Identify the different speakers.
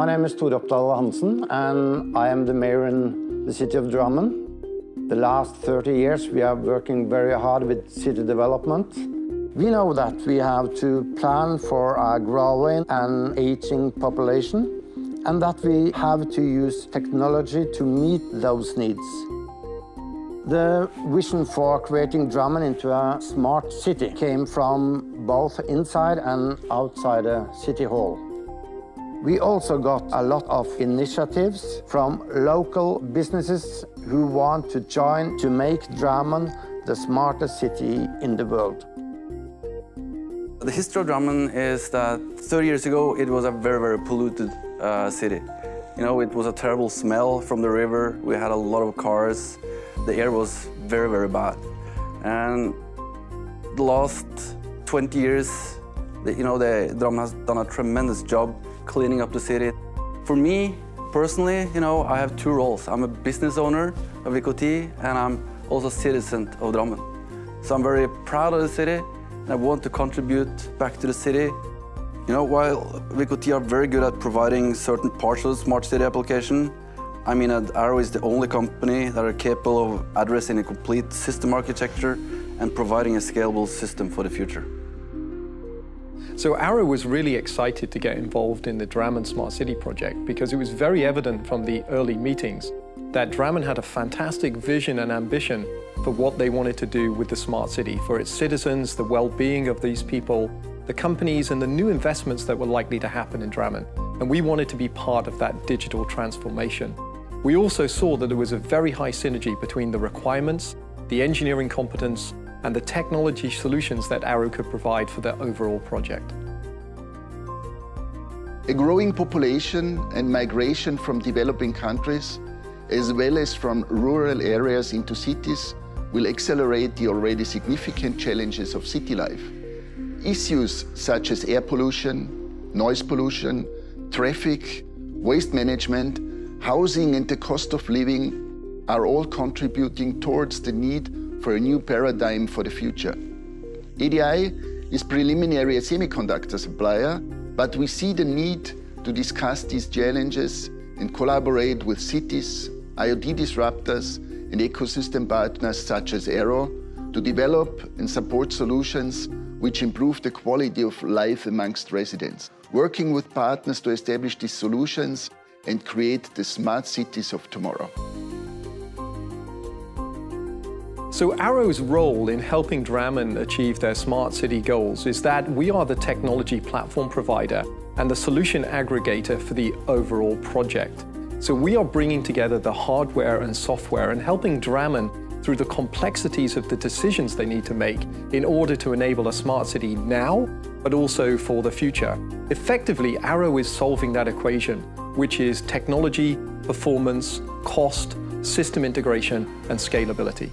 Speaker 1: My name is Tore Opdal Hansen, and I am the mayor in the city of Drammen. The last 30 years, we are working very hard with city development. We know that we have to plan for a growing and aging population, and that we have to use technology to meet those needs. The vision for creating Drammen into a smart city came from both inside and outside the city hall. We also got a lot of initiatives from local businesses who want to join to make Drammen the smartest city in the world.
Speaker 2: The history of Drammen is that 30 years ago it was a very, very polluted uh, city. You know, it was a terrible smell from the river. We had a lot of cars the air was very, very bad. And the last 20 years, you know, the Drammen has done a tremendous job cleaning up the city. For me, personally, you know, I have two roles. I'm a business owner of Vioctee, and I'm also a citizen of Drammen. So I'm very proud of the city, and I want to contribute back to the city. You know, while Vioctee are very good at providing certain parts of the smart city application, I mean, Arrow is the only company that are capable of addressing a complete system architecture and providing a scalable system for the future.
Speaker 3: So Arrow was really excited to get involved in the Drammen Smart City project because it was very evident from the early meetings that Drammen had a fantastic vision and ambition for what they wanted to do with the smart city, for its citizens, the well-being of these people, the companies and the new investments that were likely to happen in Drammen. And we wanted to be part of that digital transformation. We also saw that there was a very high synergy between the requirements, the engineering competence, and the technology solutions that Arrow could provide for the overall project.
Speaker 4: A growing population and migration from developing countries, as well as from rural areas into cities, will accelerate the already significant challenges of city life. Issues such as air pollution, noise pollution, traffic, waste management, housing and the cost of living are all contributing towards the need for a new paradigm for the future. ADI is preliminary a semiconductor supplier, but we see the need to discuss these challenges and collaborate with cities, IoT disruptors, and ecosystem partners such as Arrow to develop and support solutions which improve the quality of life amongst residents. Working with partners to establish these solutions and create the smart cities of tomorrow.
Speaker 3: So Arrow's role in helping Drammen achieve their smart city goals is that we are the technology platform provider and the solution aggregator for the overall project. So we are bringing together the hardware and software and helping Drammen through the complexities of the decisions they need to make in order to enable a smart city now, but also for the future. Effectively, Arrow is solving that equation which is technology, performance, cost, system integration, and scalability.